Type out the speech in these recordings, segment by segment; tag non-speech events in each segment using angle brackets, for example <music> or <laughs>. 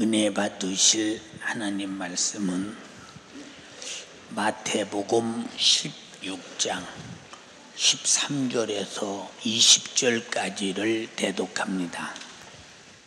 은혜 받으실 하나님 말씀은 마태복음 16장 13절에서 20절까지를 대독합니다.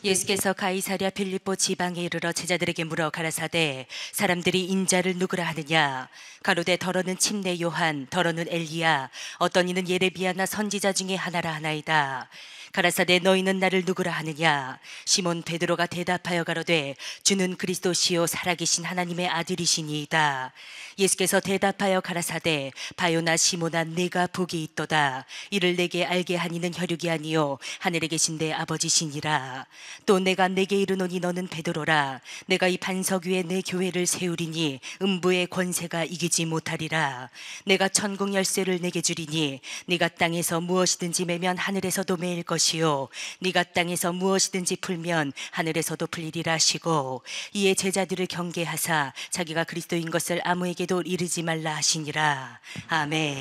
예수께서 가이사랴 빌립보 지방에 이르러 제자들에게 물어 가라사대 사람들이 인자를 누구라 하느냐 가로되 더러는 침례 요한 더러는 엘리야 어떤 이는 예레비야나 선지자 중에 하나라 하나이다 가라사대 너희는 나를 누구라 하느냐? 시몬 베드로가 대답하여 가로되 주는 그리스도시요 살아계신 하나님의 아들이시니이다. 예수께서 대답하여 가라사대 바요나 시모나 내가 복이 있도다. 이를 내게 알게 하니는 혈육이 아니요 하늘에 계신 내 아버지시니라. 또 내가 내게 이르노니 너는 베드로라. 내가 이 반석 위에 내 교회를 세우리니 음부의 권세가 이기지 못하리라. 내가 천국 열쇠를 내게 주리니 네가 땅에서 무엇이든지 매면 하늘에서도 매일 것이 요 네가 땅에서 무엇이든지 풀면 하늘에서도 풀리리라 하시고 이에 제자들을 경계하사 자기가 그리스도인 것을 아무에게도 이르지 말라 하시니라. 아멘.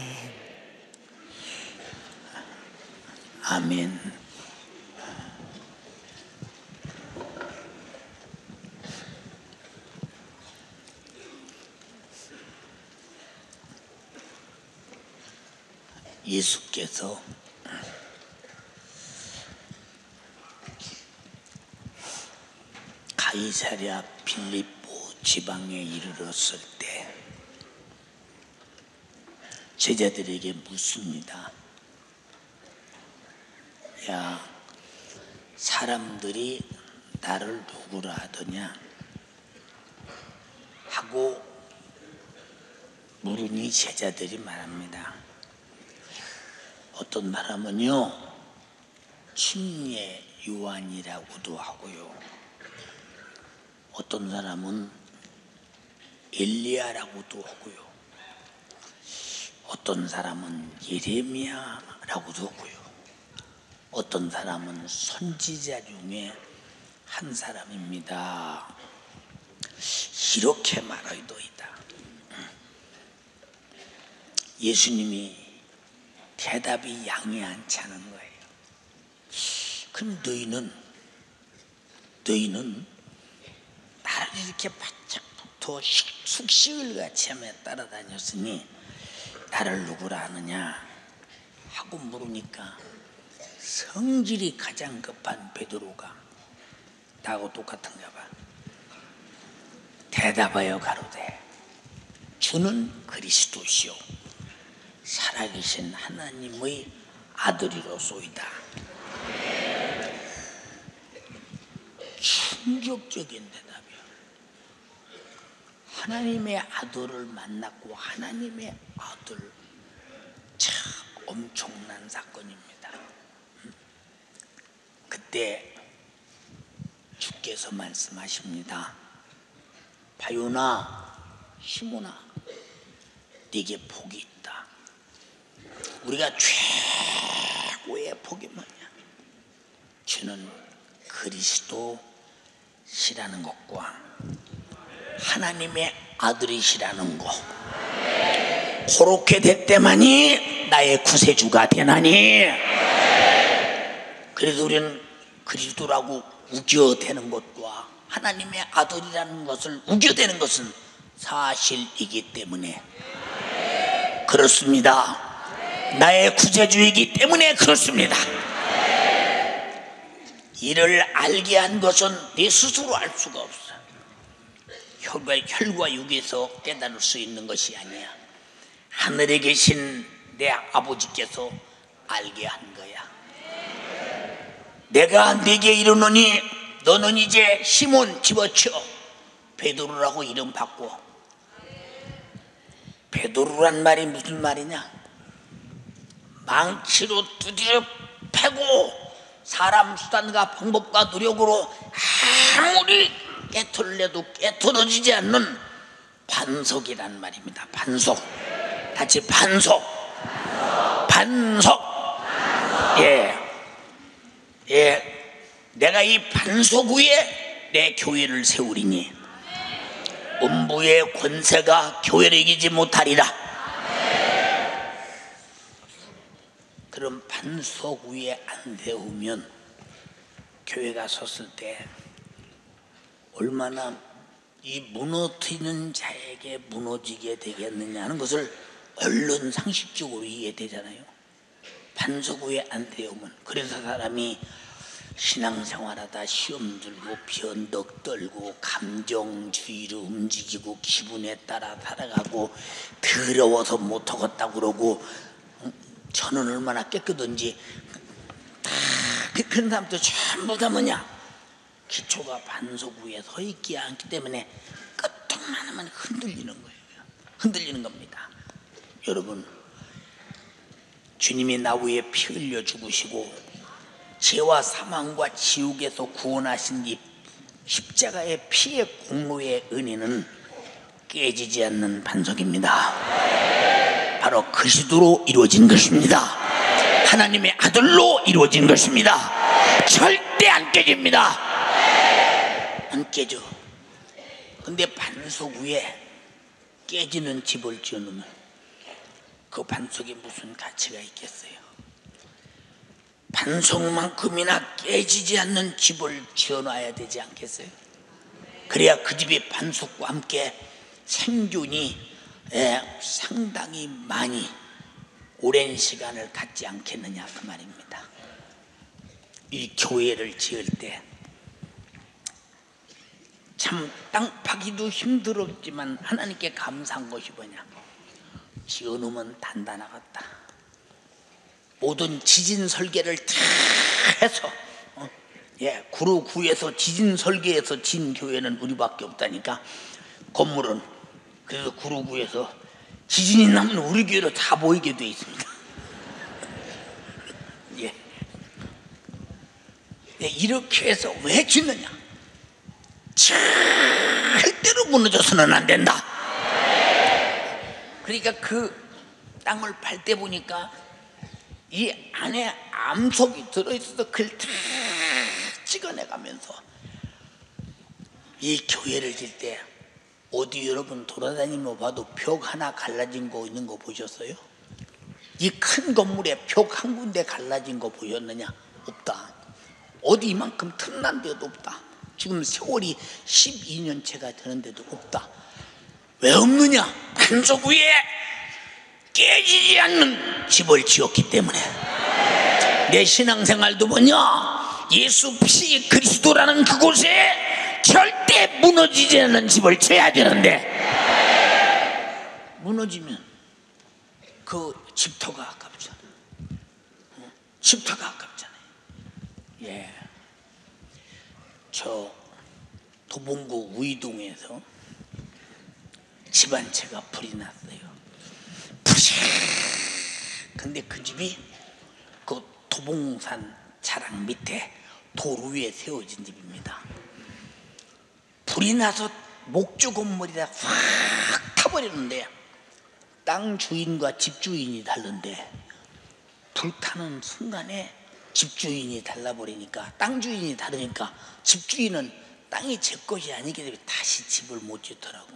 아멘. 예수께서 가이사랴 빌립보 지방에 이르렀을 때 제자들에게 묻습니다. 야, 사람들이 나를 누구라 하더냐? 하고 물으니 제자들이 말합니다. 어떤 사람은요, 침례 요한이라고도 하고요. 어떤 사람은 엘리야라고도 하고요. 어떤 사람은 예레미야라고도 하고요. 어떤 사람은 선지자 중에 한 사람입니다. 이렇게 말하이도이다. 예수님이 대답이 양해한치 않은 거예요. 그럼 너희는 너희는 이렇게 바짝 붙어 숙식을 같이 하며 따라다녔으니 나를 누구라 하느냐 하고 물으니까 성질이 가장 급한 베드로가 나하고 똑같은가 봐. 대답하여 가로되 주는 그리스도시요 살아계신 하나님의 아들이로소이다. 충격적인 대답이야. 하나님의 아들을 만났고 하나님의 아들 참 엄청난 사건입니다. 그때 주께서 말씀하십니다. 바요나 시모나 네게 복이 있다. 우리가 최고의 복이 뭐냐? 주는 그리스도시라는 것과 하나님의 아들이시라는 것. 그렇게 됐때만이 나의 구세주가 되나니. 그래서 우리는 그리스도라고 우겨대는 것과 하나님의 아들이라는 것을 우겨대는 것은 사실이기 때문에 그렇습니다. 나의 구세주이기 때문에 그렇습니다. 이를 알게 한 것은 내 스스로 알 수가 없어. 혈과, 혈과 육에서 깨달을 수 있는 것이 아니야. 하늘에 계신 내 아버지께서 알게 한 거야. 내가 네게 이르노니 너는 이제 시몬 집어쳐 베드로라고 이름 바꿔. 베드로란 말이 무슨 말이냐? 망치로 두드려 패고 사람 수단과 방법과 노력으로 아무리 깨털려도 깨털어지지 않는 반석이란 말입니다. 반석. 같이 반석. 반석. 예. 예. 내가 이 반석 위에 내 교회를 세우리니 음부의 권세가 교회를 이기지 못하리라. 그런 반석 위에 안 세우면 교회가 섰을 때 얼마나 이 무너뜨리는 자에게 무너지게 되겠느냐 하는 것을 얼른 상식적으로 이해되잖아요. 반석 위에 안 되오면. 그래서 사람이 신앙생활하다 시험 들고 변덕 떨고 감정주의로 움직이고 기분에 따라 살아가고 더러워서 못하겠다 그러고 음, 저는 얼마나 깨끗한지. 다 그- 그런 사람들 전부 다 뭐냐 기초가 반석 위에 서 있지 않기 때문에 끄떡만 하면 흔들리는 거예요 흔들리는 겁니다 여러분 주님이 나 위에 피 흘려 죽으시고 죄와 사망과 지옥에서 구원하신 이 십자가의 피의 공로의 은혜는 깨지지 않는 반석입니다. 바로 그리스도로 이루어진 것입니다. 하나님의 아들로 이루어진 것입니다. 절대 안 깨집니다. 안 깨져. 근데 반석 위에 깨지는 집을 지어놓으면 그 반석에 무슨 가치가 있겠어요? 반석만큼이나 깨지지 않는 집을 지어놔야 되지 않겠어요? 그래야 그 집이 반석과 함께 생존이 예, 상당히 많이 오랜 시간을 갖지 않겠느냐 그 말입니다. 이 교회를 지을 때 참 땅 파기도 힘들었지만 하나님께 감사한 것이 뭐냐? 지어놓으면 단단하겠다. 모든 지진 설계를 다 해서 어, 예, 구로 구에서 지진 설계해서 진 교회는 우리밖에 없다니까 건물은 그래서 구로 구에서 지진이 나면 우리 교회로 다 모이게 돼 있습니다. <laughs> 예. 예, 이렇게 해서 왜 짓느냐? 절대로 무너져서는 안 된다. 그러니까 그 땅을 밟때 보니까 이 안에 암석이 들어있어서 그걸 다 찍어내가면서 이 교회를 질 때 어디 여러분 돌아다니며 봐도 벽 하나 갈라진 거 있는 거 보셨어요? 이 큰 건물에 벽 한 군데 갈라진 거 보셨느냐? 없다. 어디 이만큼 틈난 데도 없다. 지금 세월이 12년째가 되는데도 없다. 왜 없느냐? 반석 위에 깨지지 않는 집을 지었기 때문에 내 신앙생활도 뭐냐? 예수 피 그리스도라는 그곳에 절대 무너지지 않는 집을 지어야 되는데 무너지면 그 집터가 아깝잖아. 어? 집터가 아깝잖아요. 예. 저 도봉구 우이동에서 집 한 채가 불이 났어요. 불이. 근데 그 집이 그 도봉산 자락 밑에 도로 위에 세워진 집입니다. 불이 나서 목조 건물이라 확 타버리는데 땅 주인과 집 주인이 다른데 불타는 순간에 집 주인이 달라버리니까 땅 주인이 다르니까 집 주인은 땅이 제 것이 아니기 때문에 다시 집을 못 짓더라고.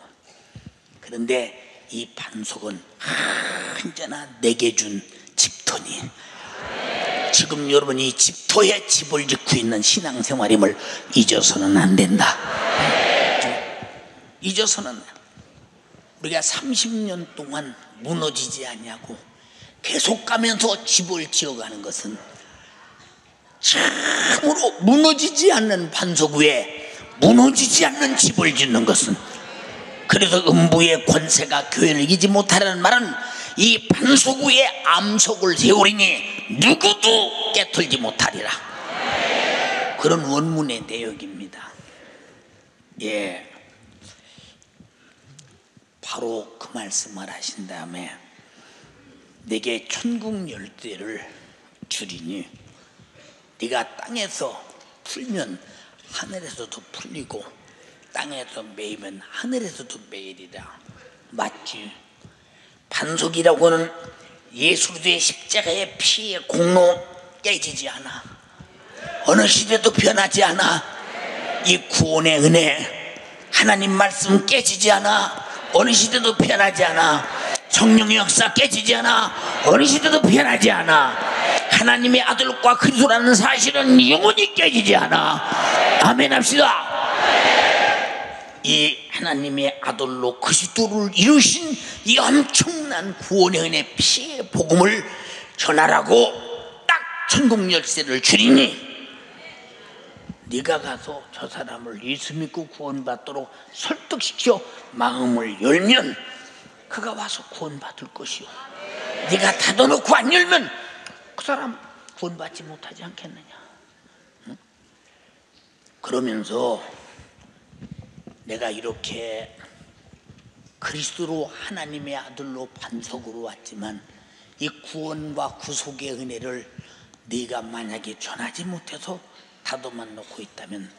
그런데 이 반석은 언제나 내게 준 집터니 지금 여러분이 집터에 집을 짓고 있는 신앙생활임을 잊어서는 안 된다. 잊어서는 우리가 30년 동안 무너지지 않냐고 계속 가면서 집을 지어가는 것은 참으로 무너지지 않는 반석 위에 무너지지 않는 집을 짓는 것은 그래서 음부의 권세가 교회를 이기지 못하라는 말은 이 반석 위에 암석을 세우리니 누구도 깨털지 못하리라. 그런 원문의 내용입니다. 예. 바로 그 말씀을 하신 다음에 내게 천국 열쇠를 주리니 네가 땅에서 풀면 하늘에서도 풀리고 땅에서 매이면 하늘에서도 매이리라. 맞지? 반석이라고는 예수 그리스도의 십자가의 피의 공로 깨지지 않아. 어느 시대도 변하지 않아. 이 구원의 은혜 하나님 말씀 깨지지 않아. 어느 시대도 변하지 않아 성령의 역사 깨지지 않아. 어느 시대도 변하지 않아. 하나님의 아들과 그리스도라는 사실은 영원히 깨지지 않아. 아멘 합시다. 이 하나님의 아들로 그리스도를 이루신 이 엄청난 구원의 은혜 피의 복음을 전하라고 딱 천국 열쇠를 주리니 네가 가서 저 사람을 예수 믿고 구원받도록 설득시켜 마음을 열면 그가 와서 구원받을 것이요 네가 닫아놓고 안 열면 그 사람 구원받지 못하지 않겠느냐 응? 그러면서 내가 이렇게 그리스도로 하나님의 아들로 반석으로 왔지만 이 구원과 구속의 은혜를 네가 만약에 전하지 못해서 다도만 놓고 있다면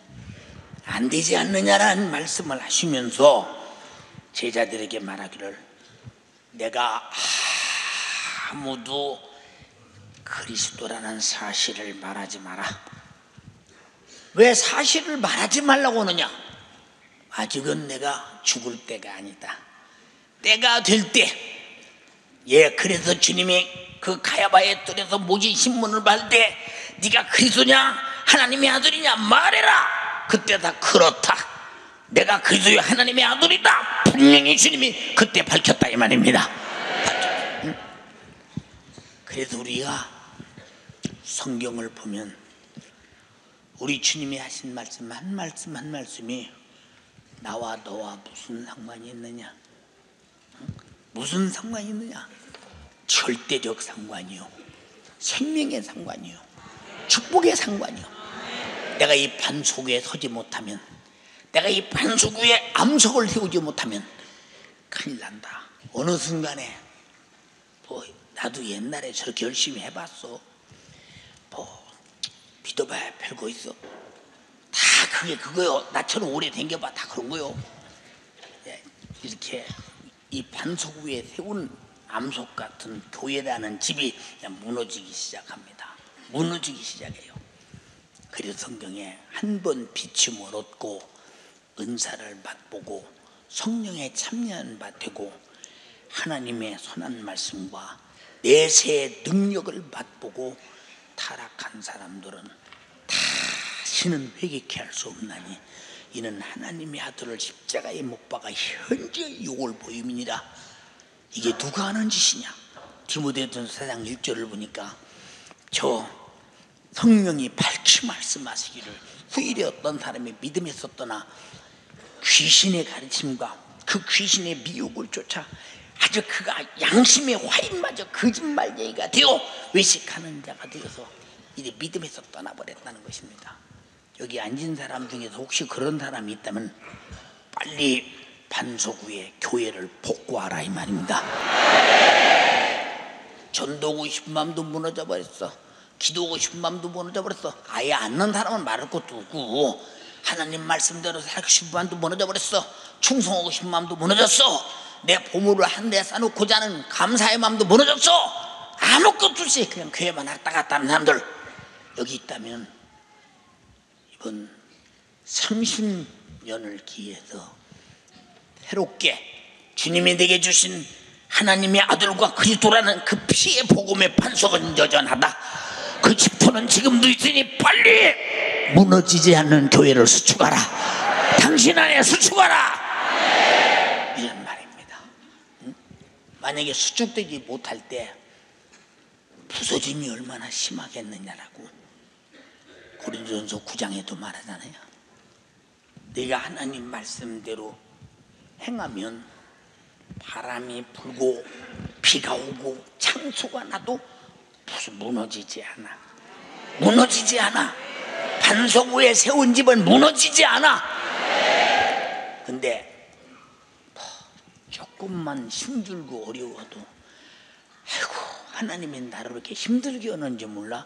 안 되지 않느냐라는 말씀을 하시면서 제자들에게 말하기를 내가 아무도 그리스도라는 사실을 말하지 마라. 왜 사실을 말하지 말라고 하느냐? 아직은 내가 죽을 때가 아니다. 때가 될 때, 예, 그래서 주님이 그 가야바의 뜰에서 모진 신문을 받을 때, 네가 그리스도냐, 하나님의 아들이냐 말해라. 그때 다 그렇다. 내가 그리스도의 하나님의 아들이다. 분명히 주님이 그때 밝혔다 이 말입니다. 응? 그래서 우리가 성경을 보면 우리 주님이 하신 말씀 한 말씀 한 말씀이 나와 너와 무슨 상관이 있느냐? 무슨 상관이 있느냐? 절대적 상관이요. 생명의 상관이요. 축복의 상관이요. 내가 이 반석 위에 서지 못하면, 내가 이 반석 위에 암석을 세우지 못하면 큰일 난다. 어느 순간에, 뭐, 나도 옛날에 저렇게 열심히 해봤어. 뭐, 믿어봐야 별거 있어. 다 그게 그거요. 나처럼 오래 댕겨봐 다 그런 거요. 예, 이렇게 이 반석 위에 세운 암석 같은 교회라는 집이 무너지기 시작합니다. 무너지기 시작해요. 그래서 성경에 한 번 비춤을 얻고 은사를 맛보고 성령에 참여한 바 되고 하나님의 선한 말씀과 내세의 능력을 맛보고 타락한 사람들은 다시는 회개케 할 수 없나니 이는 하나님의 아들을 십자가에 못 박아 현재 욕을 보임이니라. 이게 누가 하는 짓이냐? 디모데전 4장 1절을 보니까 저 성령이 밝히 말씀하시기를 후일에 어떤 사람이 믿음에 섰더나 귀신의 가르침과 그 귀신의 미혹을 쫓아 아주 그가 양심의 화인마저 거짓말 얘기가 되어 외식하는 자가 되어서 이제 믿음에서 떠나버렸다는 것입니다. 여기 앉은 사람 중에서 혹시 그런 사람이 있다면 빨리 반석 위에 교회를 복구하라 이 말입니다. 전도고 싶은 마음도 무너져 버렸어. 기도하고 싶은 마음도 무너져 버렸어. 아예 앉는 사람은 말할 것도 없고 하나님 말씀대로 살고 싶은 마음도 무너져 버렸어. 충성하고 싶은 마음도 무너졌어. 내 보물을 한대 싸놓고자 하는 감사의 마음도 무너졌어. 아무것도 없이 그냥 교회만 왔다 갔다 하는 사람들 여기 있다면 이번 30년을 기해서 새롭게 주님이 내게 주신 하나님의 아들과 그리스도라는 그 피의 복음의 반석은 여전하다. 그 지푸는 지금도 있으니 빨리 무너지지 않는 교회를 수축하라. 당신 안에 수축하라. 이런 말입니다. 응? 만약에 수축되지 못할 때 부서짐이 얼마나 심하겠느냐라고 고린도전서 9장에도 말하잖아요. 내가 하나님 말씀대로 행하면 바람이 불고 비가 오고 창수가 나도 무너지지 않아. 무너지지 않아. 반석 위에 세운 집은 무너지지 않아. 근데 뭐 조금만 힘들고 어려워도 아이고 하나님이 나를 이렇게 힘들게 하는지 몰라?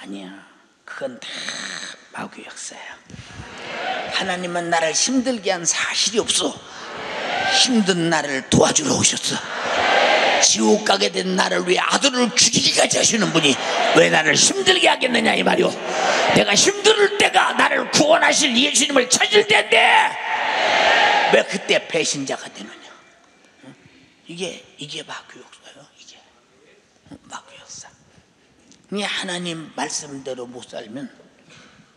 아니야. 그건 다 마귀 역사야. 하나님은 나를 힘들게 한 사실이 없어. 힘든 나를 도와주러 오셨어. 지옥 가게 된 나를 위해 아들을 죽이기까지 하시는 분이 왜 나를 힘들게 하겠느냐 이 말이오. 내가 힘들 때가 나를 구원하실 예수님을 찾을 때인데 왜 그때 배신자가 되느냐? 이게 이게 마귀 역사예요. 이게 마귀 역사. 이 하나님 말씀대로 못 살면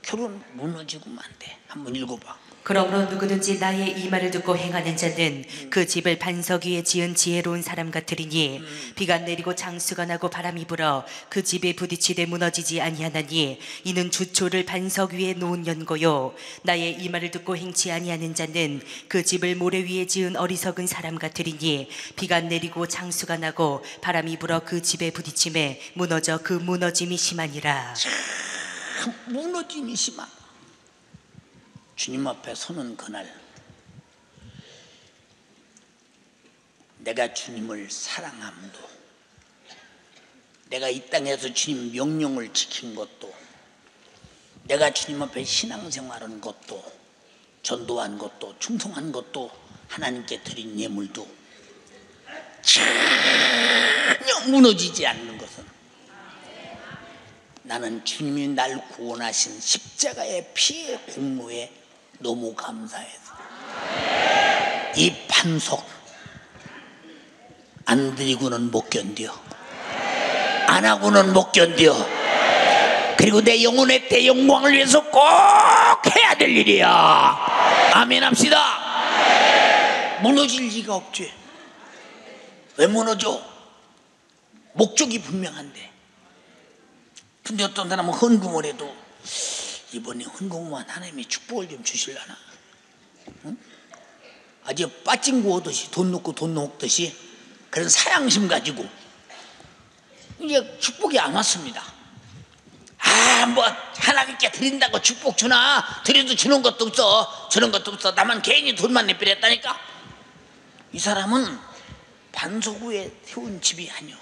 결혼 무너지고만 돼. 한번 읽어봐. 그러므로 누구든지 나의 이 말을 듣고 행하는 자는 그 집을 반석 위에 지은 지혜로운 사람 같으리니 비가 내리고 장수가 나고 바람이 불어 그 집에 부딪히되 무너지지 아니하나니 이는 주초를 반석 위에 놓은 연고요. 나의 이 말을 듣고 행치 아니하는 자는 그 집을 모래 위에 지은 어리석은 사람 같으리니 비가 내리고 장수가 나고 바람이 불어 그 집에 부딪힘에 무너져 그 무너짐이 심하니라. 무너짐이 심한 주님 앞에 서는 그날 내가 주님을 사랑함도 내가 이 땅에서 주님 명령을 지킨 것도 내가 주님 앞에 신앙생활한 것도 전도한 것도 충성한 것도 하나님께 드린 예물도 전혀 무너지지 않는 것은 나는 주님이 날 구원하신 십자가의 피의 공로에 너무 감사해서. 이 반석 안 드리고는 못 견뎌. 안 하고는 못 견뎌. 그리고 내 영혼의 때 영광을 위해서 꼭 해야 될 일이야. 아멘 합시다. 무너질 리가 없지. 왜 무너져? 목적이 분명한데. 근데 어떤 사람은 헌금을 해도 이번에 헌금만 하나님이 축복을 좀 주실라나? 응? 아주 빠진 구하듯이 돈 넣고 돈 넣듯이 그런 사양심 가지고 이제 축복이 안 왔습니다. 아, 뭐 하나님께 드린다고 축복 주나? 드려도 주는 것도 없어. 주는 것도 없어. 나만 괜히 돈만 내버렸다니까. 이 사람은 반석 위에 세운 집이 아니오.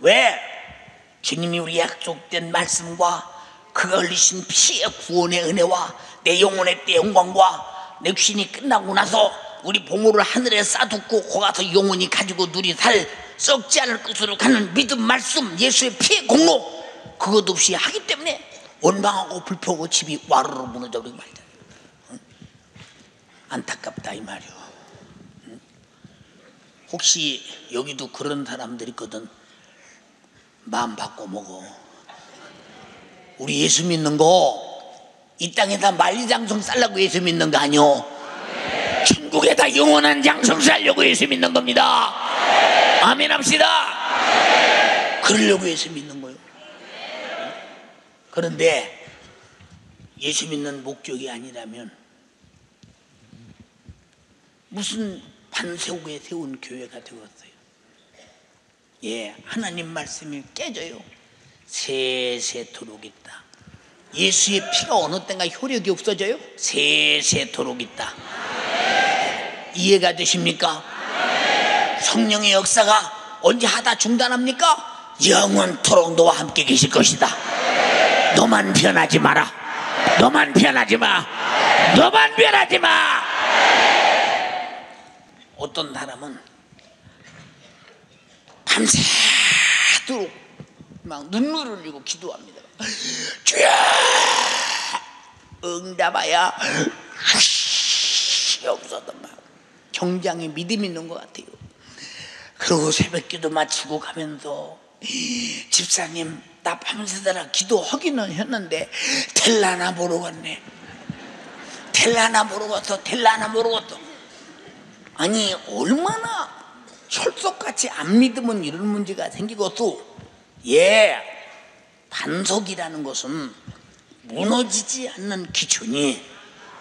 왜? 주님이 우리 약속된 말씀과 그가 흘리신 피의 구원의 은혜와 내 영혼의 때 영광과 내 귀신이 끝나고 나서 우리 보물을 하늘에 쌓아두고 거 가서 영원히 가지고 누리 살 썩지 않을 것으로 가는 믿음 말씀 예수의 피의 공로 그것 없이 하기 때문에 원망하고 불평하고 집이 와르르 무너져 말이야 응? 안타깝다 이 말이오 응? 혹시 여기도 그런 사람들 있거든 마음 바꿔 먹어. 우리 예수 믿는 거 이 땅에다 만리장성 살라고 예수 믿는 거 아니오. 천국에다 영원한 장성 살려고 예수 믿는 겁니다. 아멘 합시다. 그러려고 예수 믿는 거예요. 그런데 예수 믿는 목적이 아니라면 무슨 반세우에 세운 교회가 되었어요. 예, 하나님 말씀이 깨져요. 세세토록 있다. 예수의 피가 어느 때인가 효력이 없어져요? 세세토록 있다. 이해가 되십니까? 성령의 역사가 언제 하다 중단합니까? 영원토록 너와 함께 계실 것이다. 너만 변하지 마라. 너만 변하지 마. 너만 변하지 마. 어떤 사람은 밤새도록 막 눈물을 흘리고 기도합니다. 주여 응답하야 없었던 막 경장에 믿음 있는 것 같아요. 그리고 새벽기도 마치고 가면서 집사님 나 밤새더라 기도하기는 했는데 텔라나 갔네. 텔라나 갔어. 텔라나 갔어. 아니 얼마나 철석같이 안 믿으면 이런 문제가 생기겠소. 예, 반석이라는 것은 무너지지 않는 기준이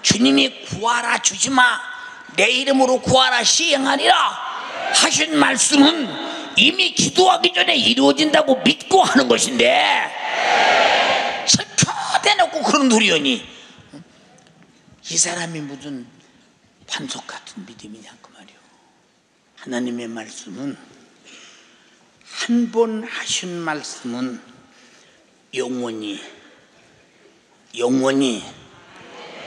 주님이 구하라 주지 마 내 이름으로 구하라 시행하리라 하신 말씀은 이미 기도하기 전에 이루어진다고 믿고 하는 것인데 설쳐대놓고 그런 소리였니. 이 사람이 무슨 반석 같은 믿음이냐 그 말이오. 하나님의 말씀은 한 번 하신 말씀은 영원히 영원히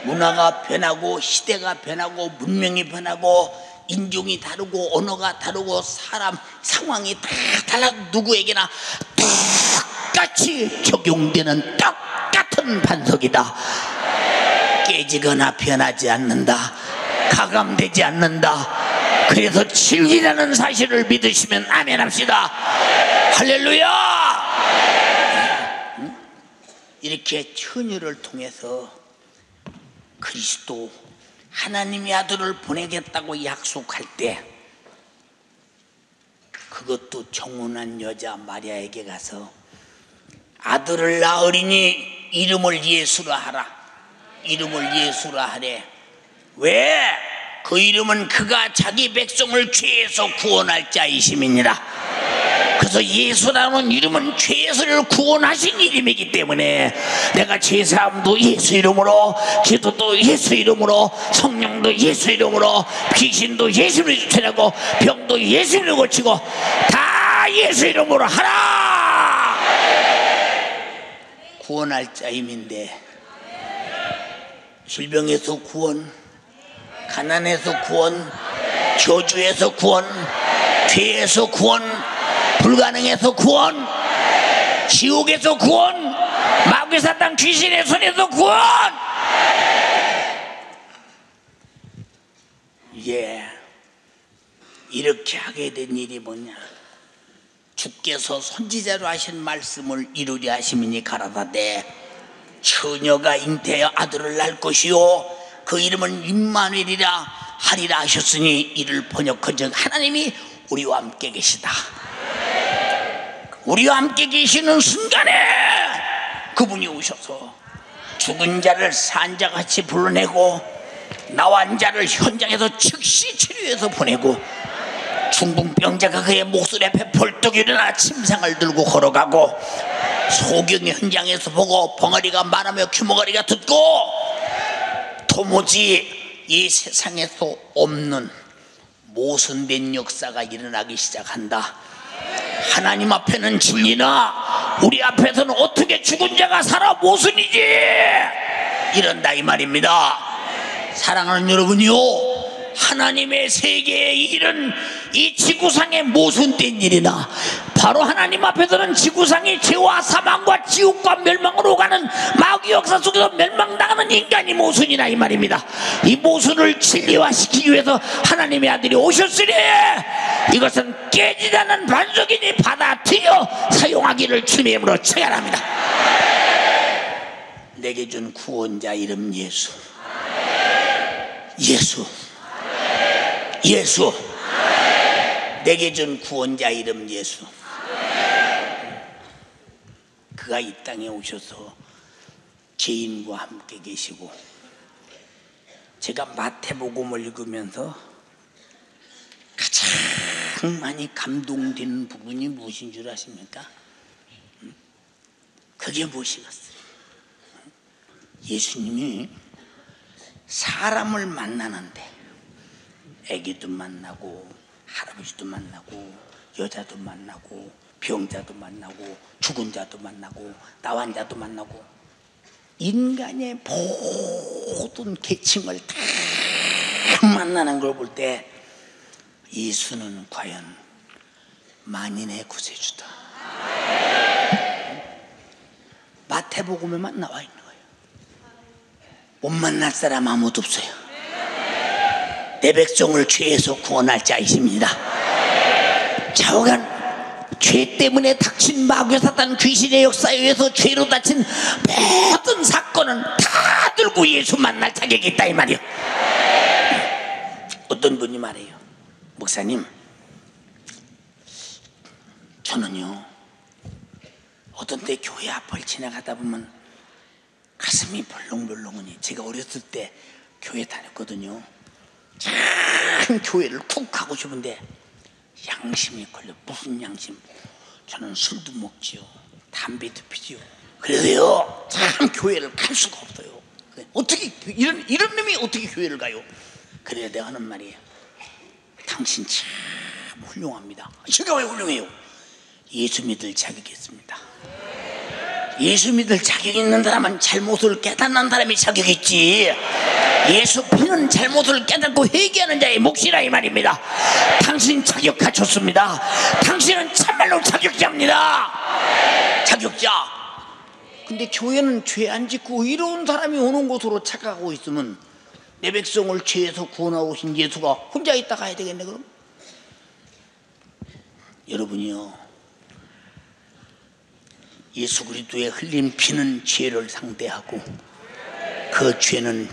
문화가 변하고 시대가 변하고 문명이 변하고 인종이 다르고 언어가 다르고 사람 상황이 다 달라 누구에게나 똑같이 적용되는 똑같은 반석이다. 깨지거나 변하지 않는다. 가감되지 않는다 그래서 진리라는 사실을 믿으시면 아멘 합시다. 할렐루야! 이렇게 천유를 통해서 그리스도 하나님의 아들을 보내겠다고 약속할 때 그것도 정혼한 여자 마리아에게 가서 아들을 낳으리니 이름을 예수라 하라. 이름을 예수라 하래. 왜? 그 이름은 그가 자기 백성을 죄에서 구원할 자이심이니라. 그래서 예수라는 이름은 죄에서를 구원하신 이름이기 때문에 내가 죄사함도 예수 이름으로 기도도 예수 이름으로 성령도 예수 이름으로 귀신도 예수 이름으로 쫓아내고 병도 예수 이름으로 고치고 다 예수 이름으로 하라! 구원할 자임인데 질병에서 구원 가난에서 구원 저주에서 구원 죄에서 구원 불가능해서 구원 지옥에서 구원 마귀 사탄 귀신의 손에서 구원! 예 이렇게 하게 된 일이 뭐냐? 주께서 선지자로 하신 말씀을 이루려 하심이니 가라사대. 처녀가 잉태하여 아들을 낳을 것이요 그 이름은 임마누엘이라 하리라 하셨으니 이를 번역한즉 하나님이 우리와 함께 계시다. 우리와 함께 계시는 순간에 그분이 오셔서 죽은 자를 산자 같이 불러내고 나환 자를 현장에서 즉시 치료해서 보내고 중풍병자가 그의 목소리 앞에 벌떡 일어나 침상을 들고 걸어가고 소경의 현장에서 보고 벙어리가 말하며 규모가리가 듣고 도무지 이 세상에서 없는 모순된 역사가 일어나기 시작한다. 하나님 앞에는 진리나 우리 앞에서는 어떻게 죽은 자가 살아 모순이지 이런다 이 말입니다 사랑하는 여러분이요 하나님의 세계의 일은 이 지구상의 모순된 일이나 바로 하나님 앞에서는 지구상이 죄와 사망과 지옥과 멸망으로 가는 마귀 역사 속에서 멸망당하는 인간이 모순이나 이 말입니다. 이 모순을 진리화시키기 위해서 하나님의 아들이 오셨으니 이것은 깨지지 않는 반석이니 받아들여 사용하기를 주님의 이름으로 청하합니다. 내게 준 구원자 이름 예수. 예수. 예수. 내게 준 구원자 이름 예수 그가 이 땅에 오셔서 죄인과 함께 계시고 제가 마태복음을 읽으면서 가장 많이 감동되는 부분이 무엇인 줄 아십니까? 그게 무엇이겠어요? 예수님이 사람을 만나는데 애기도 만나고 할아버지도 만나고 여자도 만나고 병자도 만나고 죽은 자도 만나고 나환 자도 만나고 인간의 모든 계층을 다 만나는 걸 볼 때 예수는 과연 만인의 구세주다. 마태복음에만 나와 있는 거예요. 못 만날 사람 아무도 없어요. 내 백성을 죄에서 구원할 자이십니다. 좌우간 죄 때문에 닥친 마귀 사탄 귀신의 역사에 의해서 죄로 다친 모든 사건은 다 들고 예수 만날 자격이 있다 이 말이요. 어떤 분이 말해요. 목사님, 저는요 어떤 때 교회 앞을 지나가다 보면 가슴이 벌렁벌렁하니 제가 어렸을 때 교회 다녔거든요. 참 교회를 쿡 가고 싶은데 양심이 걸려 무슨 양심? 저는 술도 먹지요, 담배도 피지요. 그래서요 참 교회를 갈 수가 없어요. 어떻게 이런 이런 놈이 어떻게 교회를 가요? 그래야 내가 하는 말이에요. 당신 참 훌륭합니다. 제가 왜 훌륭해요? 예수 믿을 자격이 있습니다. 예수 믿을 자격 있는 사람은 잘못을 깨닫는 사람이 자격 있지. 예수 피는 잘못을 깨닫고 회개하는 자의 몫이라 이 말입니다. 당신 자격 갖췄습니다. 당신은 참말로 자격자입니다. 자격자. 근데 교회는 죄 안 짓고 의로운 사람이 오는 곳으로 착각하고 있으면 내 백성을 죄에서 구원하고 오신 예수가 혼자 있다 가야 되겠네 그럼? 여러분이요 예수 그리스도의 흘린 피는 죄를 상대하고 그 죄는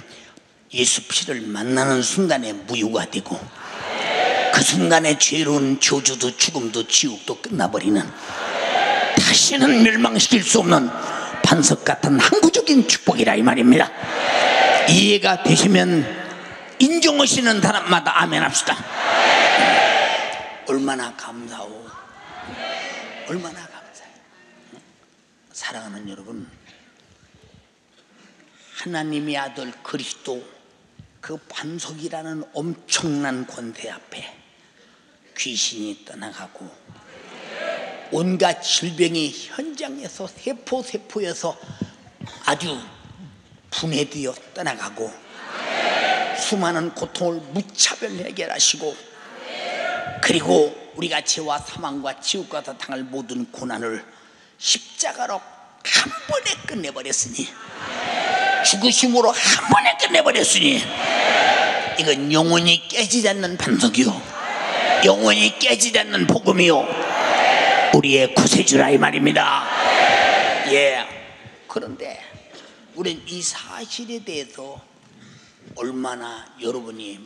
예수 피를 만나는 순간에 무효가 되고 그 순간에 죄로운 저주도 죽음도 지옥도 끝나버리는 다시는 멸망시킬 수 없는 반석 같은 항구적인 축복이라 이 말입니다. 이해가 되시면 인정하시는 사람마다 아멘 합시다. 얼마나 감사오. 얼마나 감사해. 사랑하는 여러분, 하나님의 아들 그리스도 그 반석이라는 엄청난 권세 앞에 귀신이 떠나가고 온갖 질병이 현장에서 세포 세포에서 아주 분해되어 떠나가고 수많은 고통을 무차별 해결하시고 그리고 우리가 죄와 사망과 지옥과도 당할 모든 고난을 십자가로 한 번에 끝내버렸으니 죽으심으로 한 번에 끝내버렸으니 이건 영원히 깨지지 않는 반석이요. 영원히 깨지지 않는 복음이요. 우리의 구세주라 이 말입니다. 예. 그런데 우리는 이 사실에 대해서 얼마나 여러분이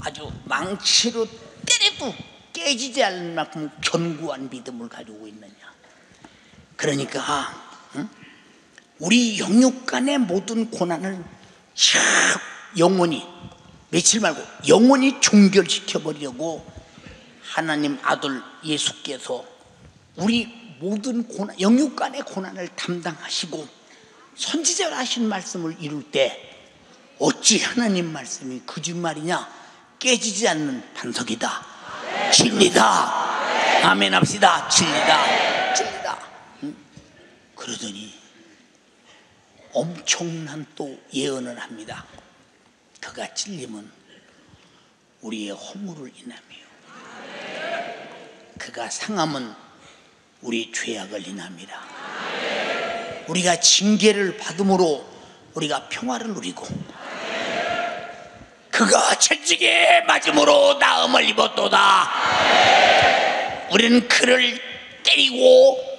아주 망치로 때려도 깨지지 않을 만큼 견고한 믿음을 가지고 있느냐 그러니까 응? 우리 영육 간의 모든 고난을 샥 영원히 며칠 말고 영원히 종결시켜 버리려고 하나님 아들 예수께서 우리 모든 고난 영육 간의 고난을 담당하시고 선지자로 하신 말씀을 이룰 때 어찌 하나님 말씀이 거짓말이냐 깨지지 않는 반석이다 진리다 아멘 합시다 진리다? 그러더니 엄청난 또 예언을 합니다. 그가 찔림은 우리의 허물을 인함이요. 그가 상함은 우리 죄악을 인합니다 우리가 징계를 받음으로 우리가 평화를 누리고 그가 천직에 맞음으로 나음을 입었도다. 우리는 그를 때리고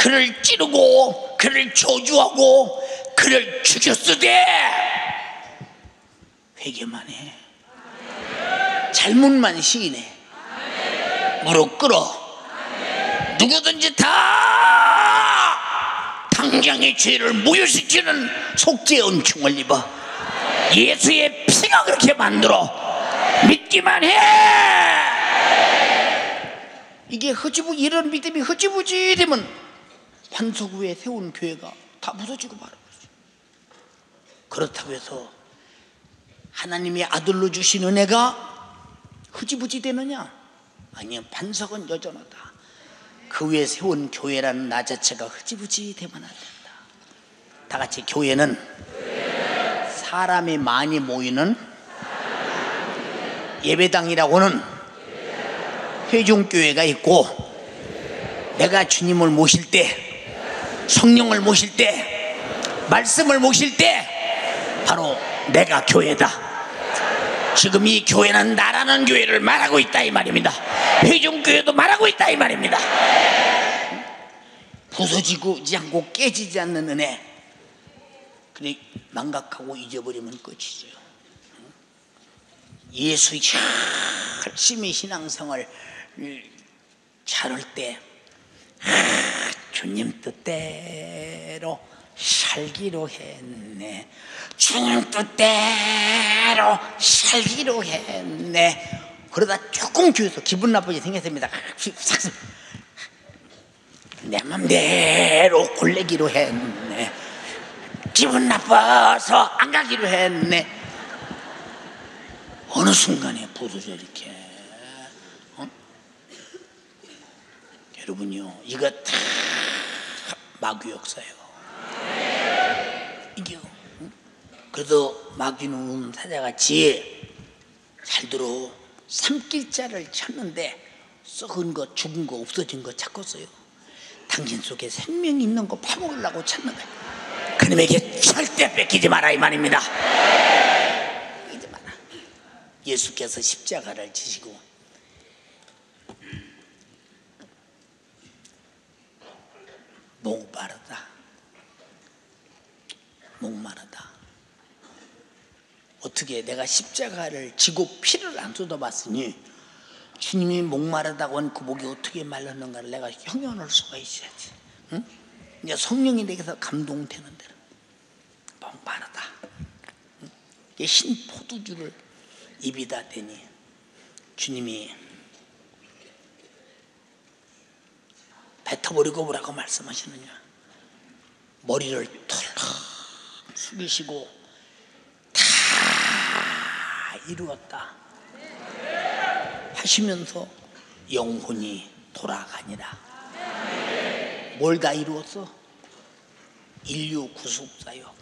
그를 찌르고 그를 저주하고 그를 죽였으되 회개만 해. 잘못만 시인해. 무릎 꿇어. 누구든지 다 당장의 죄를 무효시키는 속죄 은총을 입어 예수의 피가 그렇게 만들어 믿기만 해. 이게 흐지부 이런 믿음이 흐지부지 되면 반석 위에 세운 교회가 다 부서지고 말아버리죠 그렇다고 해서 하나님의 아들로 주신 은혜가 흐지부지 되느냐? 아니요 반석은 여전하다. 그 위에 세운 교회라는 나 자체가 흐지부지 되면 안 된다. 다 같이 교회는 사람이 많이 모이는 예배당이라고는 회중교회가 있고 내가 주님을 모실 때 성령을 모실 때 말씀을 모실 때 바로 내가 교회다. 지금 이 교회는 나라는 교회를 말하고 있다 이 말입니다. 회중교회도 말하고 있다 이 말입니다. 부서지지 않고 깨지지 않는 은혜. 근데 망각하고 잊어버리면 끝이죠. 예수 열심히 신앙생활 잘할 때 아, 주님 뜻대로 살기로 했네. 주님 뜻대로 살기로 했네. 그러다 조금 교회에서 기분 나쁘게 생겼습니다. 내 맘대로 골래기로 했네. 기분 나빠서 안 가기로 했네. 어느 순간에 부서져 이렇게. 어? 여러분요 이거 다 마귀 역사예요. 이게 응? 그래도 마귀는 사자같이 잘 들어 삼킬 자를 찾는데 썩은 거 죽은 거 없어진 거 찾고 써요? 당신 속에 생명이 있는 거 파먹으려고 찾는 거예요 그놈에게 절대 뺏기지 마라 이 말입니다. 뺏기지 마라. 예수께서 십자가를 지시고 목마르다 목마르다 어떻게 내가 십자가를 지고 피를 안 쏟아봤으니 주님이 목마르다고 한 그 목이 어떻게 말랐는가를 내가 형연할 수가 있어야지. 응? 이제 성령이 내게서 감동되는 대로 목마르다. 응? 흰 포도주를 입이다 대니 주님이 뱉어버리고 뭐라고 말씀하시느냐. 머리를 털썩 숙이시고 다 이루었다. 하시면서 영혼이 돌아가니라. 뭘 다 이루었어? 인류 구속사역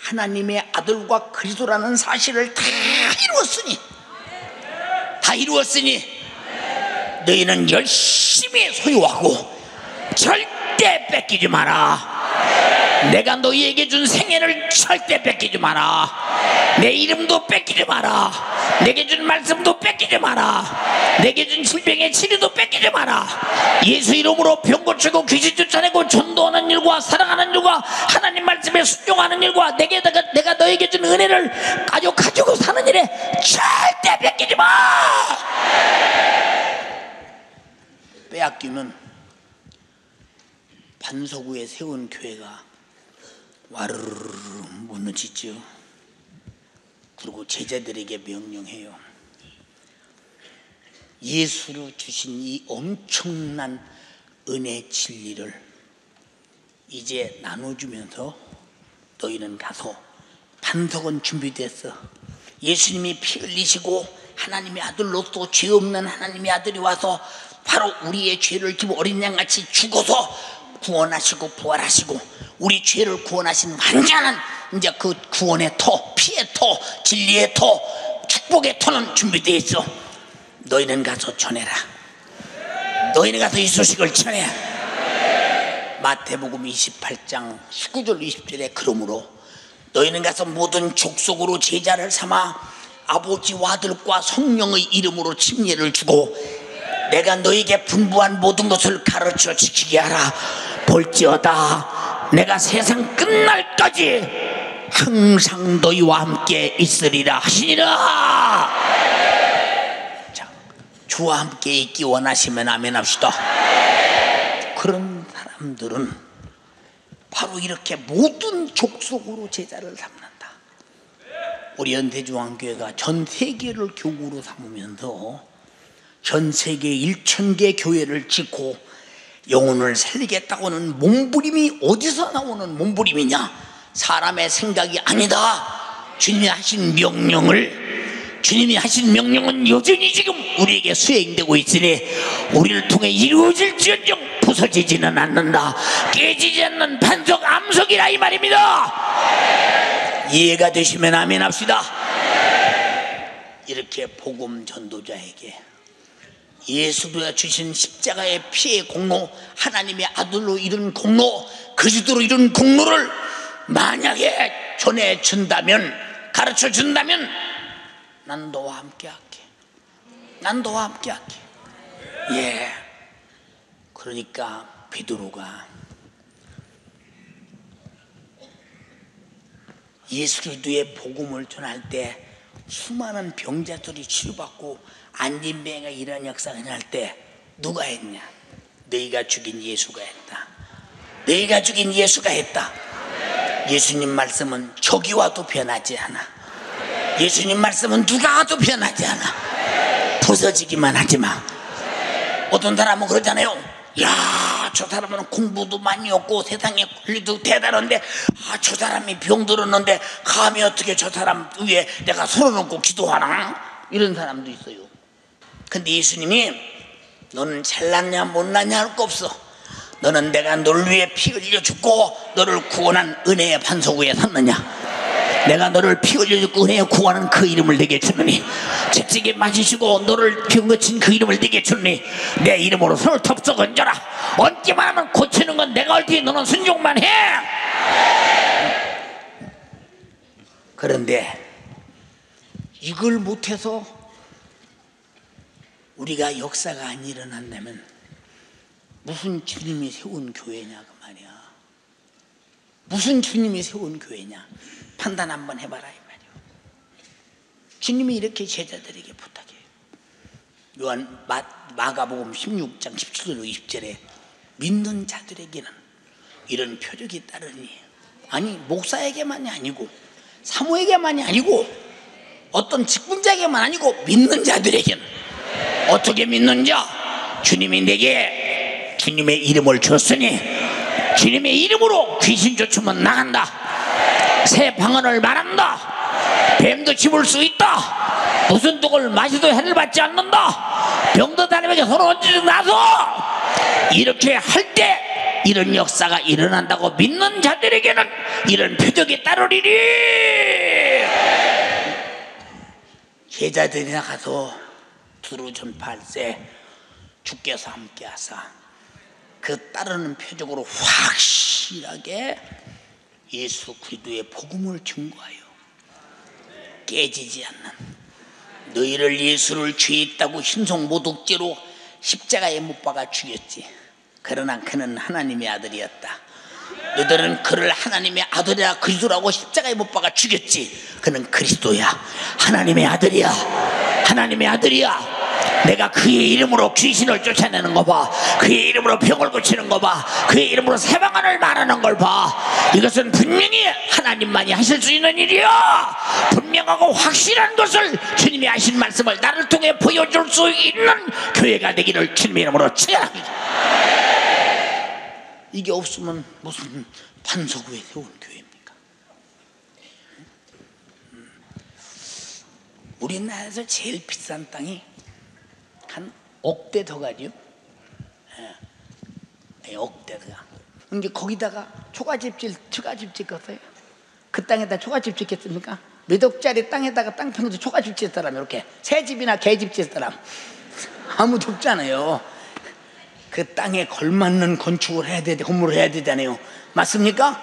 하나님의 아들과 그리스도라는 사실을 다 이루었으니 다 이루었으니 너희는 열심히 소유하고 절대 뺏기지 마라. 내가 너희에게 준 생애를 절대 뺏기지 마라. 내 이름도 뺏기지 마라. 내게 준 말씀도 뺏기지 마라. 내게 준 질병의 치료도 뺏기지 마라. 예수 이름으로 병 고치고 귀신 쫓아내고 전도하는 일과 사랑하는 일과 하나님 말씀에 순종하는 일과 내게 내가, 내가 너에게 준 은혜를 가지고 가지고 사는 일에 절대 뺏기지 마. 빼앗기면 반석 위에 세운 교회가 와르르 무너지죠. 그리고 제자들에게 명령해요. 예수로 주신 이 엄청난 은혜 진리를 이제 나눠주면서 너희는 가서 반석은 준비됐어. 예수님이 피 흘리시고 하나님의 아들로서 죄 없는 하나님의 아들이 와서 바로 우리의 죄를 지금 어린 양같이 죽어서 구원하시고 부활하시고 우리 죄를 구원하신 완전한 이제 그 구원의 터, 피의 터, 진리의 터, 축복의 터는 준비되어 있어. 너희는 가서 전해라. 너희는 가서 이 소식을 전해. 마태복음 28장 19절 20절에 그러므로 너희는 가서 모든 족속으로 제자를 삼아 아버지와 아들과 성령의 이름으로 침례를 주고 내가 너에게 분부한 모든 것을 가르쳐 지키게 하라. 볼지어다. 내가 세상 끝날까지 항상 너희와 함께 있으리라 하시니라. 자, 주와 함께 있기 원하시면 아멘 합시다. 그런 사람들은 바로 이렇게 모든 족속으로 제자를 삼는다. 우리 연대중앙교회가 전 세계를 교구로 삼으면서 전 세계 1천 개 교회를 짓고 영혼을 살리겠다고는 몸부림이 어디서 나오는 몸부림이냐? 사람의 생각이 아니다. 주님이 하신 명령을 주님이 하신 명령은 여전히 지금 우리에게 수행되고 있으니 우리를 통해 이루어질지언정 부서지지는 않는다. 깨지지 않는 반석 암석이라 이 말입니다. 이해가 되시면 아멘 합시다. 이렇게 복음 전도자에게 예수가 주신 십자가의 피의 공로, 하나님의 아들로 이룬 공로, 그리스도로 이룬 공로를 만약에 전해 준다면, 가르쳐 준다면, 난 너와 함께 할게. 난 너와 함께 할게. 예. 그러니까 베드로가 예수 그리스도의 복음을 전할 때 수많은 병자들이 치료받고 안진뱅이가 이런 역사가 일어날 때 누가 했냐? 너희가 죽인 예수가 했다. 너희가 죽인 예수가 했다. 예수님 말씀은 저기 와도 변하지 않아. 예수님 말씀은 누가 와도 변하지 않아. 부서지기만 하지 마. 어떤 사람은 그러잖아요. 야, 저 사람은 공부도 많이 없고 세상에 권리도 대단한데, 아, 저 사람이 병들었는데, 감히 어떻게 저 사람 위에 내가 손을 얹고 기도하나? 이런 사람도 있어요. 근데 예수님이 너는 잘났냐 못났냐 할 거 없어. 너는 내가 너를 위해 피 흘려 죽고 너를 구원한 은혜의 반석 위에 섰느냐? 내가 너를 피 흘려 죽고 은혜에 구원한 그 이름을 내게 주느니 채찍에 맞으시고 너를 병 고친 그 이름을 내게 주느니 내 이름으로 손을 덥석 얹어라. 얹기만 하면 고치는 건 내가 할 테니 너는 순종만 해. 그런데 이걸 못해서 우리가 역사가 안 일어난다면 무슨 주님이 세운 교회냐 그 말이야. 무슨 주님이 세운 교회냐 판단 한번 해봐라 이 말이야. 주님이 이렇게 제자들에게 부탁해요. 요한 마, 마가복음 16장 17절 20절에 믿는 자들에게는 이런 표적이 따르니 아니 목사에게만이 아니고 사모에게만이 아니고 어떤 직분자에게만 아니고 믿는 자들에게는 어떻게 믿는 자 주님이 내게 주님의 이름을 줬으니 주님의 이름으로 귀신 쫓으면 나간다 새 방언을 말한다. 뱀도 집을 수 있다. 무슨 독을 마셔도 해를 받지 않는다. 병도 다니면서 서로 얹지 나서 이렇게 할 때 이런 역사가 일어난다고 믿는 자들에게는 이런 표적이 따르리니. 제자들이 나 가서 두루 전파할세 주께서 함께하사 그 따르는 표적으로 확실하게 예수 그리스도의 복음을 증거하여 깨지지 않는 너희를 예수를 죄했다고 흰송 모독죄로 십자가에 못 박아 죽였지. 그러나 그는 하나님의 아들이었다. 너희들은 그를 하나님의 아들이라 그리스도라고 십자가에 못 박아 죽였지. 그는 그리스도야. 하나님의 아들이야. 하나님의 아들이야 내가 그의 이름으로 귀신을 쫓아내는 거 봐. 그의 이름으로 병을 고치는 거 봐. 그의 이름으로 새방안을 말하는 걸 봐. 이것은 분명히 하나님만이 하실 수 있는 일이야. 분명하고 확실한 것을 주님이 하신 말씀을 나를 통해 보여줄 수 있는 교회가 되기를 주님의 이름으로 축원합니다. 이게 없으면 무슨 판서구에 세운 교회입니까? 음. 우리나라에서 제일 비싼 땅이 한 억대 더 가죠. 예, 억대 더 가. 이제 거기다가 초가집질, 초가집 짓겠어요. 그 땅에다 초가집 짓겠습니까? 몇 억짜리 땅에다가 땅 편도 초가집 짓 사람 이렇게 새 집이나 개집 짓 사람 아무도 없잖아요. 그 땅에 걸맞는 건축을 해야 되 건물을 해야 되잖아요. 맞습니까?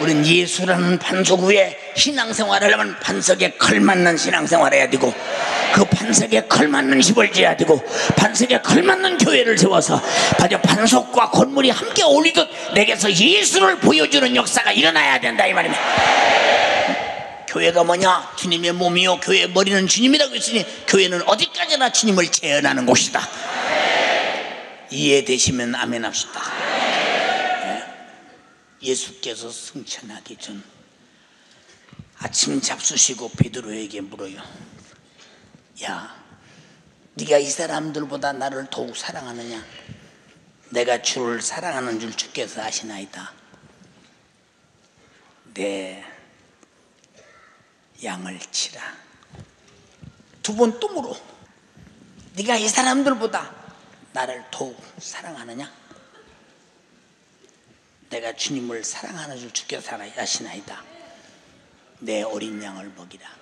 우린 예수라는 반석 위에 신앙생활을 하려면 반석에 걸맞는 신앙생활을 해야 되고 그 반석에 걸맞는 집을 지어야 되고 반석에 걸맞는 교회를 세워서 바로 반석과 건물이 함께 어울리듯 내게서 예수를 보여주는 역사가 일어나야 된다 이 말입니다. 교회가 뭐냐? 주님의 몸이요. 교회의 머리는 주님이라고 했으니 교회는 어디까지나 주님을 재현하는 곳이다. 이해되시면 아멘 합시다. 예수께서 승천하기 전 아침 잡수시고 베드로에게 물어요. 야, 네가 이 사람들보다 나를 더욱 사랑하느냐? 내가 주를 사랑하는 줄 주께서 아시나이다. 내 양을 치라. 두번또 물어. 네가 이 사람들보다 나를 더욱 사랑하느냐? 내가 주님을 사랑하는 줄 주께서 아시나이다. 내 어린 양을 먹이라.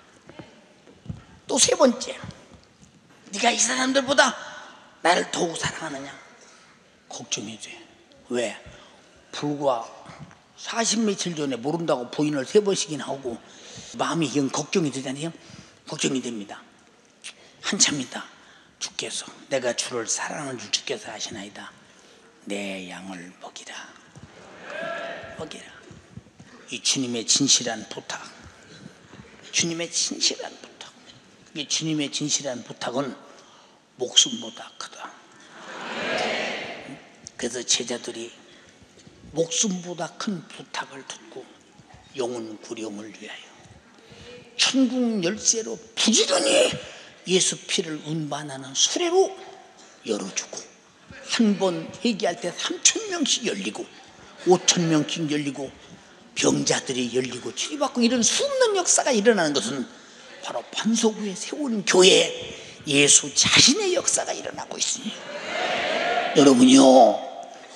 또 세 번째, 네가 이 사람들보다 나를 더욱 사랑하느냐? 걱정이 돼. 왜? 불과 40 며칠 전에 모른다고 부인을 세 번씩이나 하고 마음이 영 걱정이 되잖아요. 걱정이 됩니다. 한참 있다. 주께서 내가 주를 사랑하는 줄 주께서 아시나이다. 내 양을 먹이라. 먹이라. 이 주님의 진실한 부탁. 주님의 진실한 부탁. 이 주님의 진실한 부탁은 목숨보다 크다. 그래서 제자들이 목숨보다 큰 부탁을 듣고 영혼 구령을 위하여 천국 열쇠로 부지런히 예수 피를 운반하는 수레로 열어주고 한 번 회개할 때 3천 명씩 열리고 5천 명씩 열리고 병자들이 열리고 치료받고 이런 수없는 역사가 일어나는 것은 바로 반석 위에 세운 교회 예수 자신의 역사가 일어나고 있습니다. 여러분요,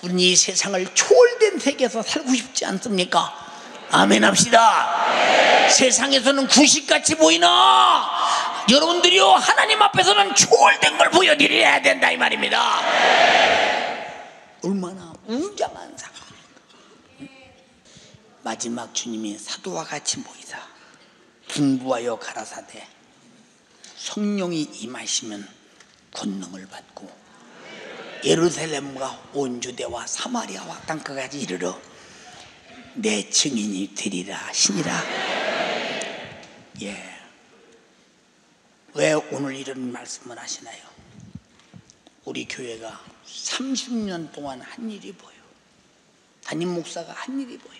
우리 이 세상을 초월된 세계에서 살고 싶지 않습니까? 아멘 합시다. 세상에서는 구식같이 보이나 여러분들이요 하나님 앞에서는 초월된 걸 보여드려야 된다 이 말입니다. 얼마나 웅장한 상황. 마지막 주님이 사도와 같이 모이사 분부하여 가라사대 성령이 임하시면 권능을 받고 예루살렘과 온 주대와 사마리아와 땅끝까지 이르러 내 증인이 되리라 하시니라 예 왜 오늘 이런 말씀을 하시나요? 우리 교회가 30년 동안 한 일이 보여. 담임 목사가 한 일이 보여.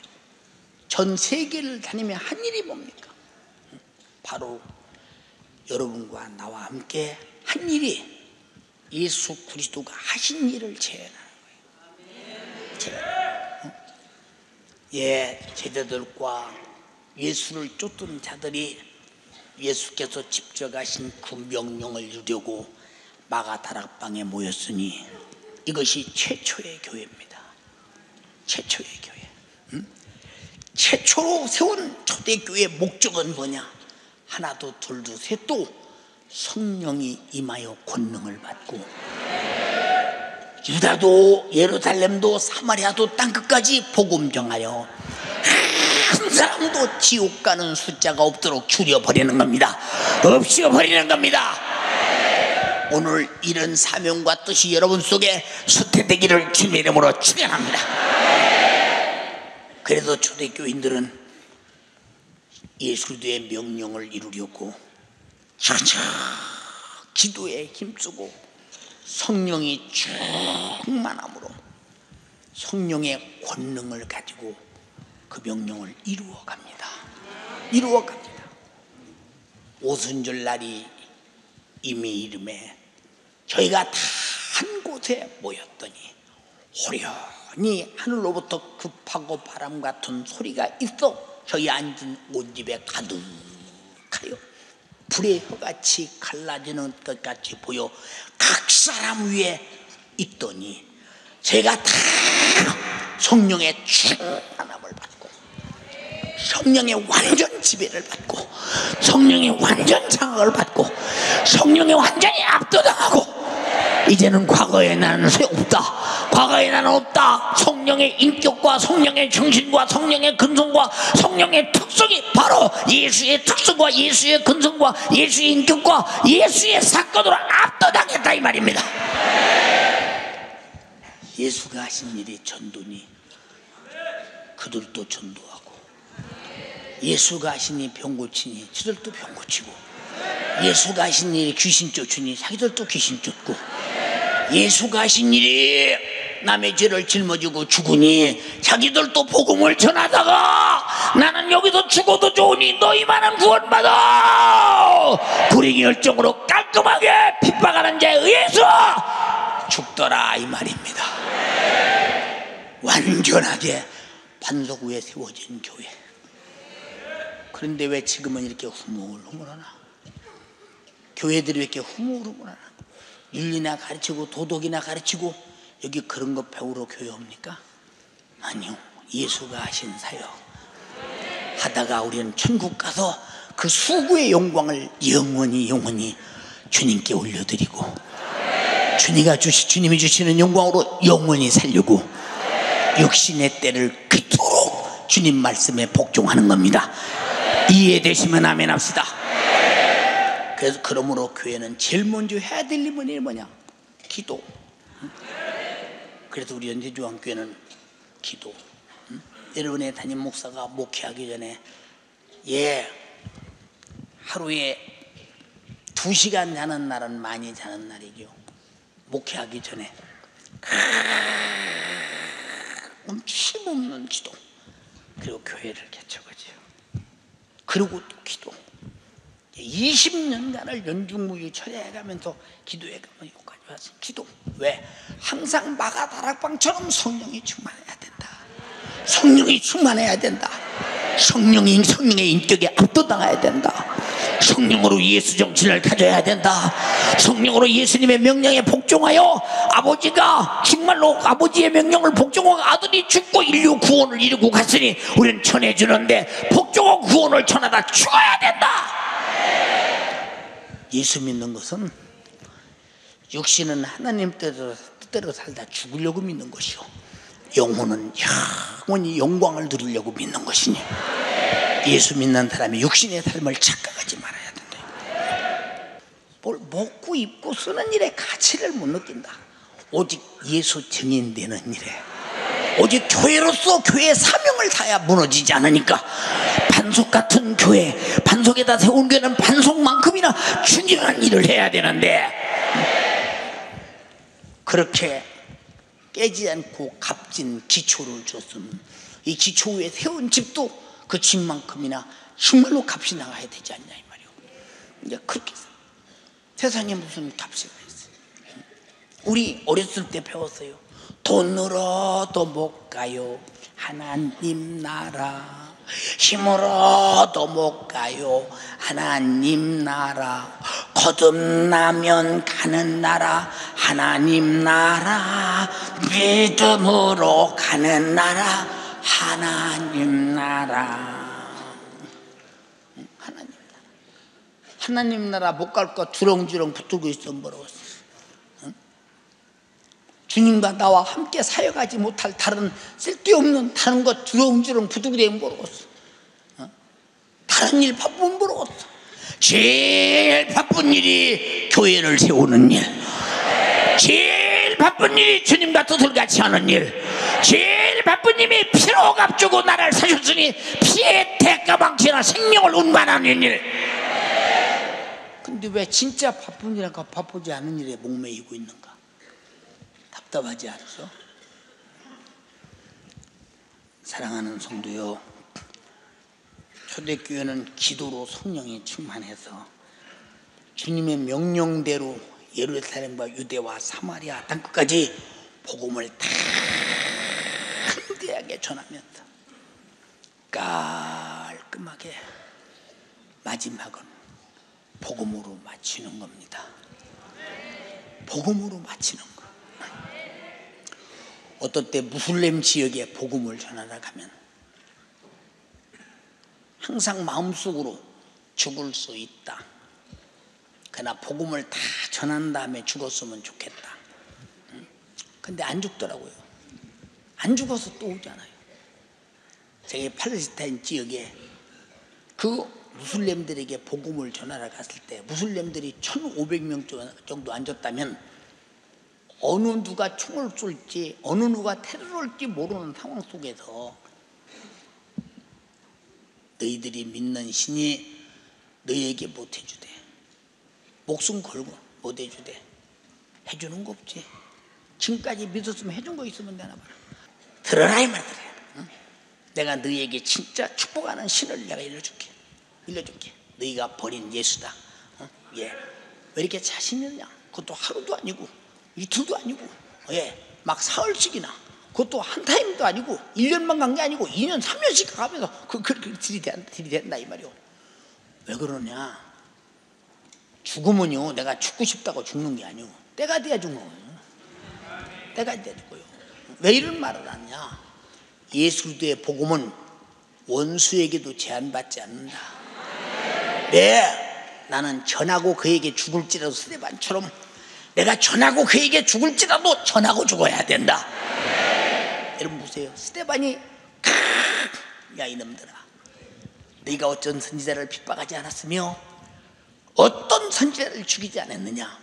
전 세계를 다니며 한 일이 뭡니까? 바로 여러분과 나와 함께 한 일이 예수 그리스도가 하신 일을 재현하는 거예요. 재현. 예, 제자들과 예수를 쫓던 자들이 예수께서 직접 하신 그 명령을 이루려고 마가 다락방에 모였으니 이것이 최초의 교회입니다. 최초의 교회. 음? 최초로 세운 초대교회의 목적은 뭐냐? 하나도 둘도 셋도 성령이 임하여 권능을 받고 유다도 예루살렘도 사마리아도 땅끝까지 복음 정하여 한 사람도 지옥 가는 숫자가 없도록 줄여버리는 겁니다. 없애버리는 겁니다. 오늘 이런 사명과 뜻이 여러분 속에 수태되기를 주님의 이름으로 축원합니다. 그래도 초대교인들은 예수도의 명령을 이루려고 차차 기도에 힘쓰고 성령이 충만함으로 성령의 권능을 가지고 그 명령을 이루어 갑니다. 이루어 갑니다. 오순절 날이 이미 이름에 저희가 다 한 곳에 모였더니 호련히 하늘로부터 급하고 바람 같은 소리가 있어 저희 앉은 온 집에 가득하여 불의 혀같이 갈라지는 것 같이 보여 각 사람 위에 있더니 제가 다 성령의 충만함을 받고 성령의 완전 지배를 받고 성령의 완전 장악을 받고 성령의 완전히 압도당하고 이제는 과거에 나는 소용없다. 과거에 나는 없다. 성령의 인격과 성령의 정신과 성령의 근성과 성령의 특성이 바로 예수의 특성과 예수의 근성과 예수의 인격과 예수의 사건으로 압도당했다 이 말입니다. 예수가 하신 일이 전도니 그들도 전도하고 예수가 하신 일이 병 고치니 저들도 병 고치고 예수가 하신 일이 귀신 쫓으니 자기들도 귀신 쫓고 예수가 하신 일이 남의 죄를 짊어지고 죽으니 자기들도 복음을 전하다가 나는 여기서 죽어도 좋으니 너희만은 구원받아! 불의 열정으로 깔끔하게 핍박하는 자에 의해서 죽더라 이 말입니다. 완전하게 반석 위에 세워진 교회. 그런데 왜 지금은 이렇게 흐물흐물하나 교회들이 왜 이렇게 흐물흐물하나? 윤리나 가르치고 도덕이나 가르치고 여기 그런 거 배우러 교회 옵니까? 아니요. 예수가 하신 사역. 하다가 우리는 천국 가서 그 수구의 영광을 영원히 영원히 주님께 올려드리고 주님가 주시, 주님이 주시는 영광으로 영원히 살려고 육신의 때를 그토록 주님 말씀에 복종하는 겁니다. 이해되시면 아멘 합시다 그래서 그러므로 교회는 제일 먼저 해야 될 일은 뭐냐? 기도. 그래서 우리 연대중앙교회는 기도. 여러분의 담임 목사가 목회하기 전에 예 하루에 두 시간 자는 날은 많이 자는 날이죠. 목회하기 전에 쉼없는 기도 그리고 교회를 개척하죠. 그리고 또 기도. 20년간을 연중무휴 철회해가면서 기도해가면 여기까지 왔어 기도. 왜? 항상 마가 다락방처럼 성령이 충만해야 된다. 성령이 충만해야 된다. 성령이 성령의 인격에 압도당해야 된다. 성령으로 예수 정신을 가져야 된다. 성령으로 예수님의 명령에 복종하여 아버지가 정말로 아버지의 명령을 복종하고 아들이 죽고 인류 구원을 이루고 갔으니 우리는 전해주는데 복종하고 구원을 전하다 죽어야 된다 예수 믿는 것은 육신은 하나님 뜻대로, 살다 죽으려고 믿는 것이요. 영혼은 영원히 영광을 누리려고 믿는 것이니. 예수 믿는 사람이 육신의 삶을 착각하지 말아야 된다. 뭘 먹고 입고 쓰는 일에 가치를 못 느낀다. 오직 예수 증인되는 일에. 오직 교회로서 교회의 사명을 다야 무너지지 않으니까 반석 같은 교회, 반석에다 세운 교회는 반석만큼이나 중요한 일을 해야 되는데 그렇게 깨지 않고 값진 기초를 줬으면 이 기초 위에 세운 집도 그 집만큼이나 정말로 값이 나가야 되지 않냐 이 말이오. 이제 그렇게 세상에 무슨 값이 있어요. 우리 어렸을 때 배웠어요. 돈으로도 못 가요. 하나님 나라. 힘으로도 못 가요. 하나님 나라. 거듭나면 가는 나라. 하나님 나라. 믿음으로 가는 나라. 하나님 나라. 하나님 나라. 하나님 나라 못 갈 거 주렁주렁 붙들고 있어 뭐라웠어. 주님과 나와 함께 사역하지 못할 다른 쓸데없는 다른 것 주렁주렁 부두고 되면 모르겠어. 어? 다른 일 바쁘면 모르겠어. 제일 바쁜 일이 교회를 세우는 일. 제일 바쁜 일이 주님과 뜻을 같이 하는 일. 제일 바쁜 일이 피로 값주고 나를 사셨으니 피의 대가방치나 생명을 운반하는 일. 근데 왜 진짜 바쁜 일과 바쁘지 않은 일에 목매이고 있는 가? 답답하지 않으소? 사랑하는 성도요, 초대교회는 기도로 성령에 충만해서 주님의 명령대로 예루살렘과 유대와 사마리아 땅끝까지 복음을 담대하게 전하면서 깔끔하게 마지막은 복음으로 마치는 겁니다. 복음으로 마치는 거. 어떤 때 무슬림 지역에 복음을 전하러 가면 항상 마음속으로 죽을 수 있다. 그러나 복음을 다 전한 다음에 죽었으면 좋겠다. 근데 안 죽더라고요. 안 죽어서 또 오잖아요. 제가 팔레스타인 지역에 그 무슬림들에게 복음을 전하러 갔을 때 무슬림들이 1,500명 정도 앉았다면 어느 누가 총을 쏠지 어느 누가 테러를 할지 모르는 상황 속에서 너희들이 믿는 신이 너희에게 못 해주대 목숨 걸고 못 해주대 해주는 거 없지. 지금까지 믿었으면 해준 거 있으면 되나 봐 들어라 이 말들이야 응? 내가 너희에게 진짜 축복하는 신을 내가 일러줄게. 일러줄게. 너희가 버린 예수다. 응? 예. 왜 이렇게 자신 있느냐? 그것도 하루도 아니고 이틀도 아니고 예, 막 사흘씩이나. 그것도 한 타임도 아니고 1년만 간 게 아니고 2년 3년씩 가면서 그, 그, 그 들이댄다, 들이댄다 이 말이오. 왜 그러냐? 죽으면요 내가 죽고 싶다고 죽는 게 아니오. 때가 돼야 죽는 거예요. 때가 돼야 죽어요. 왜 이런 말을 하냐? 예수 그리스도의 복음은 원수에게도 제한받지 않는다. 네 나는 전하고 그에게 죽을지라도 스테반처럼 내가 전하고 그에게 죽을지라도 전하고 죽어야 된다. 네. 여러분 보세요. 스테반이 야 이놈들아 네가 어떤 선지자를 핍박하지 않았으며 어떤 선지자를 죽이지 않았느냐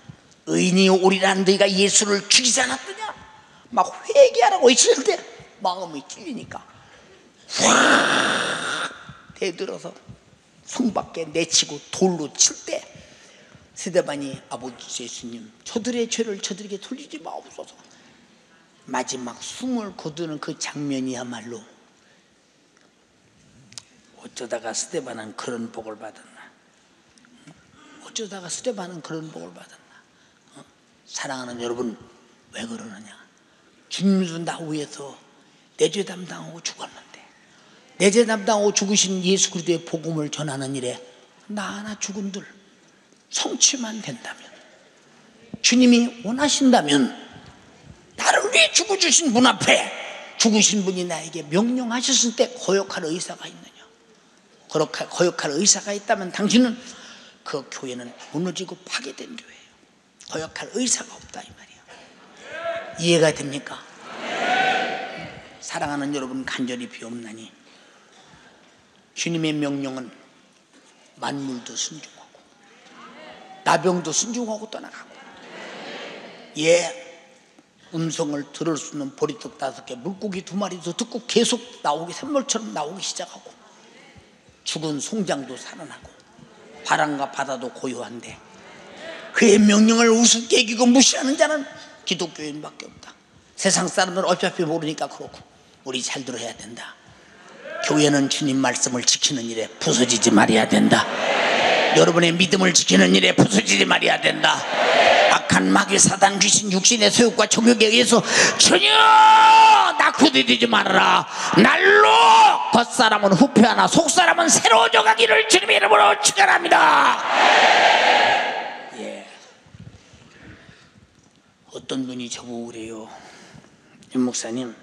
의인이 오리라는 너희가 예수를 죽이지 않았느냐 막 회개하라고 있을 때 마음이 찔리니까 확 대들어서 성 밖에 내치고 돌로 칠 때 세대반이 아버지 예수님 저들의 죄를 저들에게 돌리지 마옵소서. 마지막 숨을 거두는 그 장면이야말로 어쩌다가 스테반은 그런 복을 받았나? 어쩌다가 스테반은 그런 복을 받았나? 어? 사랑하는 여러분 왜 그러느냐? 주님도 나 위해서 내 죄 담당하고 죽었는데 내 죄 담당하고 죽으신 예수 그리스도의 복음을 전하는 일에 나 하나 죽은들 성취만 된다면 주님이 원하신다면 나를 위해 죽어주신 분 앞에 죽으신 분이 나에게 명령하셨을 때 거역할 의사가 있느냐? 거역할 의사가 있다면 당신은 그 교회는 무너지고 파괴된 교회예요. 거역할 의사가 없다 이 말이야. 이해가 됩니까? 사랑하는 여러분 간절히 비옵나니 주님의 명령은 만물도 순종 나병도 순종하고 떠나가고 예 음성을 들을 수 있는 보리떡 다섯 개 물고기 두 마리도 듣고 계속 나오기 샘물처럼 나오기 시작하고 죽은 송장도 살아나고 바람과 바다도 고요한데 그의 명령을 우습게 여기고 무시하는 자는 기독교인밖에 없다. 세상 사람들은 어차피 모르니까 그렇고 우리 잘 들어야 된다. 교회는 주님 말씀을 지키는 일에 부서지지 말아야 된다. 여러분의 믿음을 지키는 일에 부서지지 말아야 된다. 악한 마귀 사단 귀신 육신의 소욕과 정욕에 의해서 전혀 낙후되지 말아라. 날로 겉사람은 후패하나 속사람은 새로워져 가기를 주님의 이름으로 축원합니다. 예. 어떤 분이 저보고 그래요. 윤 목사님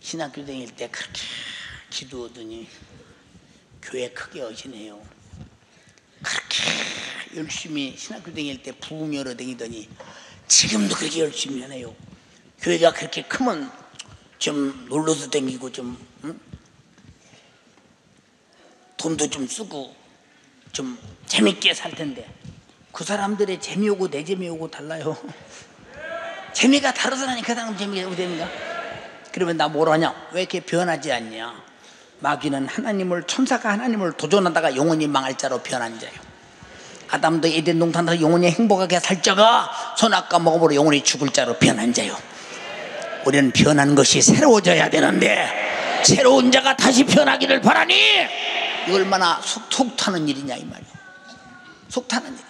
신학교 다닐 때 그렇게 기도하더니 교회 크게 하시네요. 그렇게 열심히 신학교 다닐 때 부흥 열어 다니더니 지금도 그렇게 열심히 하네요. 교회가 그렇게 크면 좀 놀러도 다니고 좀 응? 돈도 좀 쓰고 좀 재밌게 살 텐데 그 사람들의 재미오고 내 재미오고 달라요. <laughs> 재미가 다르다니 그 사람 재미가 어디입니까? 그러면 나 뭐라 하냐? 왜 이렇게 변하지 않냐? 마귀는 하나님을 천사가 하나님을 도전하다가 영원히 망할 자로 변한 자요. 아담도 에덴 동산에서 영원히 행복하게 살 자가 선악과 먹어보러 영원히 죽을 자로 변한 자요. 우리는 변한 것이 새로워져야 되는데 새로운 자가 다시 변하기를 바라니 이 얼마나 속, 속 타는 일이냐 이 말이요. 속 타는 일이냐.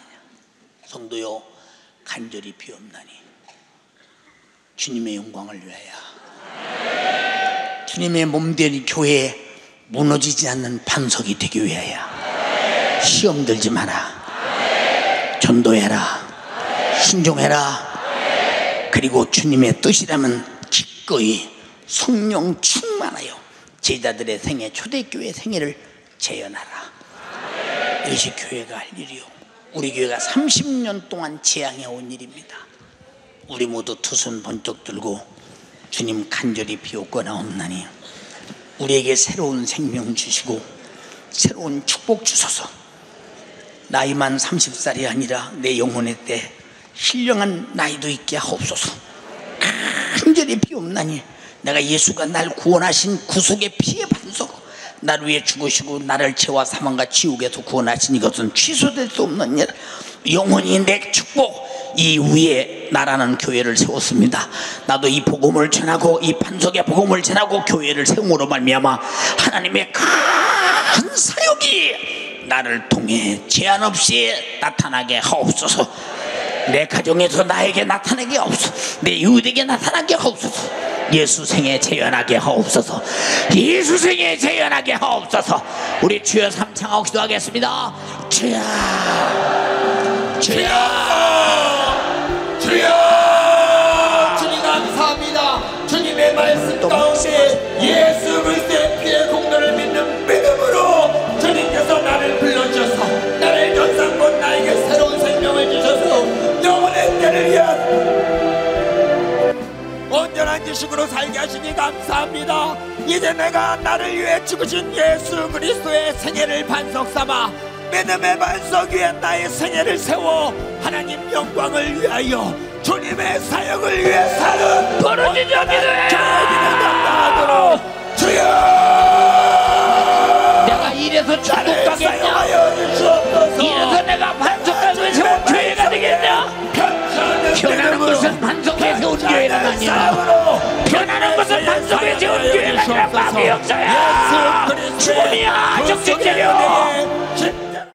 성도요 간절히 비옵나니 주님의 영광을 위하여 주님의 몸 된 교회에 무너지지 않는 반석이 되기 위하여 시험 들지 마라. 전도해라. 순종해라. 그리고 주님의 뜻이라면 기꺼이 성령 충만하여 제자들의 생애 초대교회 생애를 재현하라. 이것이 교회가 할 일이요. 우리 교회가 30년 동안 지향해 온 일입니다. 우리 모두 두손 번쩍 들고 주님 간절히 비옵거나옵나니 우리에게 새로운 생명 주시고 새로운 축복 주소서. 나이만 30살이 아니라 내 영혼의 때 신령한 나이도 있게 하옵소서. 간절히 비옵나니 내가 예수가 날 구원하신 구속의 피의 반석 나를 위해 죽으시고 나를 죄와 사망과 지옥에서 구원하신 이것은 취소될 수 없는 일. 영원히 내 축복 이 위에 나라는 교회를 세웠습니다. 나도 이 복음을 전하고 이 반석의 복음을 전하고 교회를 세움으로 말미암아 하나님의 큰 사역이 나를 통해 제한 없이 나타나게 하옵소서. 내 가정에서 나에게 나타나게 하옵소서. 내 이웃에게 나타나게 하옵소서. 예수 생에 재현하게 하옵소서. 예수 생에 재현하게 하옵소서. 우리 주여 삼창하고 기도하겠습니다. 주여, 주여. 주여 주님 감사합니다. 주님의 말씀 가운데 예수 그리스도의 피의 공로를 믿는 믿음으로 주님께서 나를 불러주셔서 나를 전상곧 나에게 새로운 생명을 주셔서 영원의 때를 위한 온전한 지식으로 살게 하시니 감사합니다. 이제 내가 나를 위해 죽으신 예수 그리스도의 생애를 반석 삼아 믿음의 반석 위에 나의 생애를 세워 하나님 영광을 위하여 주님의 사역을 위해 사는 부르짖어 기도해. 감당하도록 주여 내가 이래서 주시옵소서 이래서 내가 반석강을 세운 교회가 되겠냐? 변하는 것은 반석에 세운 교회가 아니야. 변하는 것은 반석에 세운 교회가 아니라 마귀 역사야. 죽음이야 정신 차려.